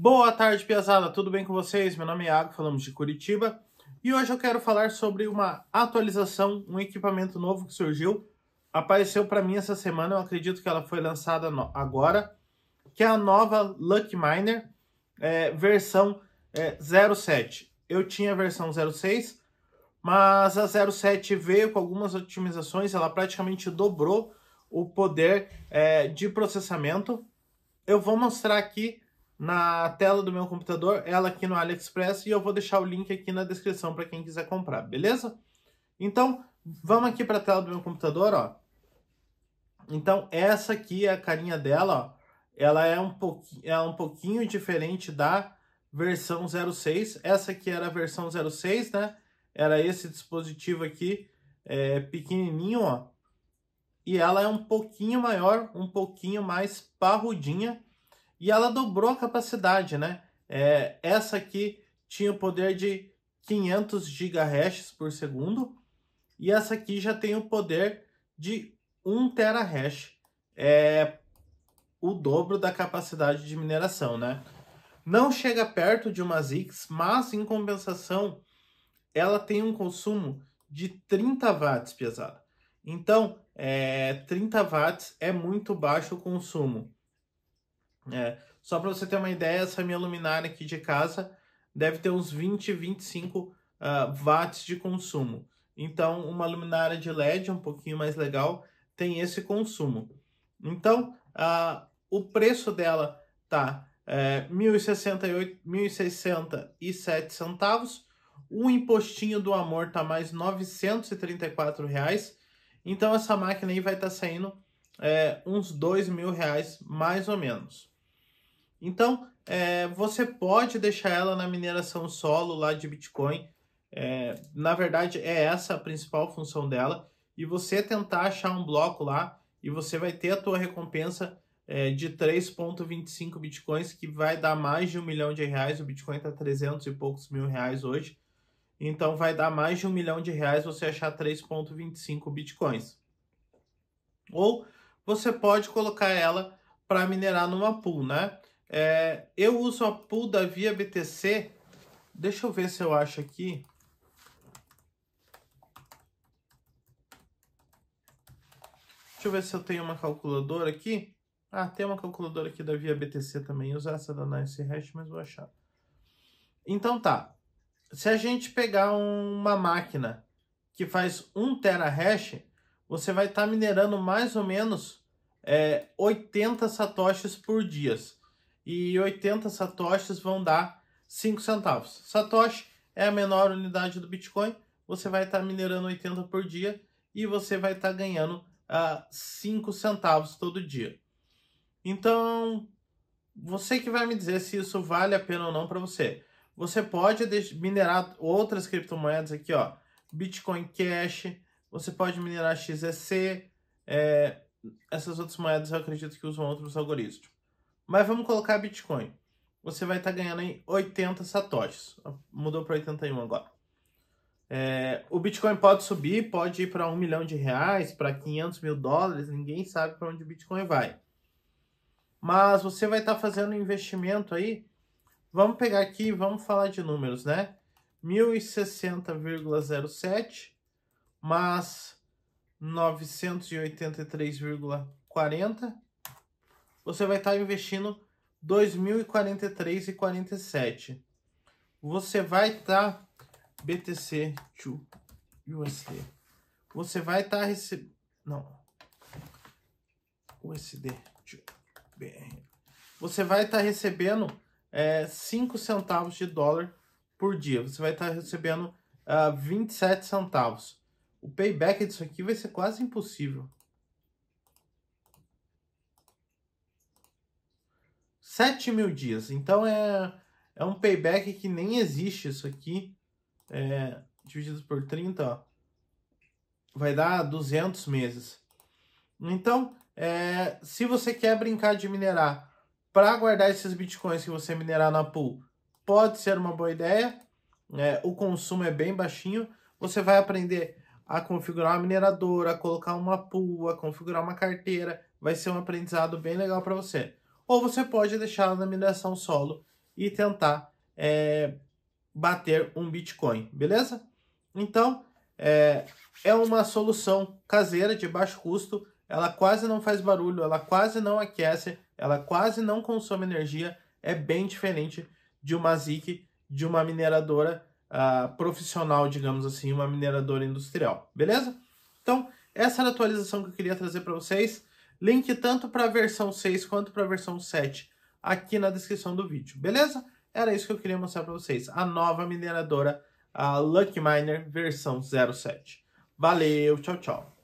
Boa tarde, pesada. Tudo bem com vocês? Meu nome é Iago, falamos de Curitiba. E hoje eu quero falar sobre uma atualização, um equipamento novo que surgiu. Apareceu para mim essa semana, eu acredito que ela foi lançada agora, que é a nova Lucky Miner, é, versão é, 07. Eu tinha a versão 06, mas a 07 veio com algumas otimizações, ela praticamente dobrou o poder é, de processamento. Eu vou mostrar aqui na tela do meu computador, ela aqui no AliExpress, e eu vou deixar o link aqui na descrição para quem quiser comprar, beleza? Então, vamos aqui para a tela do meu computador, ó. Então, essa aqui é a carinha dela, ó. Ela é um, pouquinho, é um pouquinho diferente da versão 06. Essa aqui era a versão 06, né? Era esse dispositivo aqui, é, pequenininho, ó. E ela é um pouquinho maior, um pouquinho mais parrudinha e ela dobrou a capacidade, né? É, essa aqui tinha o poder de 500 GHz por segundo e essa aqui já tem o poder de 1 terahash, é o dobro da capacidade de mineração, né? Não chega perto de uma Zix, mas em compensação ela tem um consumo de 30 watts, pesada. Então, é, 30 watts é muito baixo o consumo. É, só para você ter uma ideia, essa minha luminária aqui de casa deve ter uns 20, 25 uh, watts de consumo. Então, uma luminária de LED um pouquinho mais legal tem esse consumo. Então, uh, o preço dela tá é, R$ 1.068, centavos. O impostinho do amor tá mais 934 reais. Então, essa máquina aí vai estar tá saindo é, uns dois mil reais, mais ou menos. Então, é, você pode deixar ela na mineração solo lá de Bitcoin. É, na verdade, é essa a principal função dela. E você tentar achar um bloco lá e você vai ter a tua recompensa é, de 3,25 Bitcoins, que vai dar mais de um milhão de reais. O Bitcoin está 300 e poucos mil reais hoje. Então, vai dar mais de um milhão de reais você achar 3,25 Bitcoins. Ou você pode colocar ela para minerar numa pool, né? É, eu uso a pool da Via BTC. Deixa eu ver se eu acho aqui. Deixa eu ver se eu tenho uma calculadora aqui. Ah, tem uma calculadora aqui da Via BTC também. Usar essa da Nice Hash, mas vou achar. Então tá. Se a gente pegar uma máquina que faz 1 terahash, você vai estar tá minerando mais ou menos é, 80 satoshis por dia e 80 satoshis vão dar 5 centavos. Satoshi é a menor unidade do Bitcoin, você vai estar tá minerando 80 por dia e você vai estar tá ganhando uh, ah, 5 centavos todo dia. Então, você que vai me dizer se isso vale a pena ou não para você. Você pode minerar outras criptomoedas aqui, ó. Bitcoin Cash, você pode minerar XEC, é, essas outras moedas eu acredito que usam outros algoritmos. Mas vamos colocar Bitcoin. Você vai estar tá ganhando em 80 satoshis. Mudou para 81 agora. É, o Bitcoin pode subir, pode ir para 1 milhão de reais, para 500 mil dólares. Ninguém sabe para onde o Bitcoin vai. Mas você vai estar tá fazendo um investimento aí. Vamos pegar aqui, vamos falar de números, né? 1060,07 mais 983,40 você vai estar investindo 2.043,47. Você vai estar BTC to USD. Você vai estar recebendo não. USD to BR. Você vai estar recebendo é, 5 centavos de dólar por dia. Você vai estar recebendo uh, 27 centavos. O payback disso aqui vai ser quase impossível. 7 mil dias. Então é, é um payback que nem existe isso aqui. É, dividido por 30, ó, vai dar 200 meses. Então, é, se você quer brincar de minerar para guardar esses bitcoins que você minerar na pool, pode ser uma boa ideia. É, o consumo é bem baixinho. Você vai aprender a configurar uma mineradora, a colocar uma pool, a configurar uma carteira. Vai ser um aprendizado bem legal para você ou você pode deixá-la na mineração solo e tentar é, bater um Bitcoin, beleza? Então, é, é uma solução caseira de baixo custo, ela quase não faz barulho, ela quase não aquece, ela quase não consome energia, é bem diferente de uma ZIC, de uma mineradora uh, profissional, digamos assim, uma mineradora industrial, beleza? Então, essa era a atualização que eu queria trazer para vocês. Link tanto para a versão 6 quanto para a versão 7 aqui na descrição do vídeo, beleza? Era isso que eu queria mostrar para vocês, a nova mineradora, a Lucky Miner versão 07. Valeu, tchau, tchau.